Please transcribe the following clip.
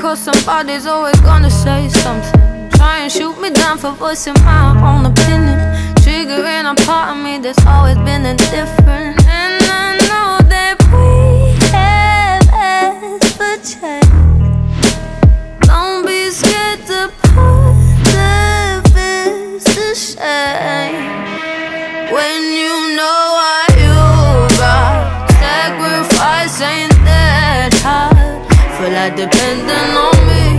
Cause somebody's always gonna say something. Try and shoot me down for voicing my own opinion. Triggering a part of me that's always been indifferent. And I know that we have asked for change. Don't be scared to put the fist to shame. When you know what you got, sacrifice ain't that hard. Feel like depending on me.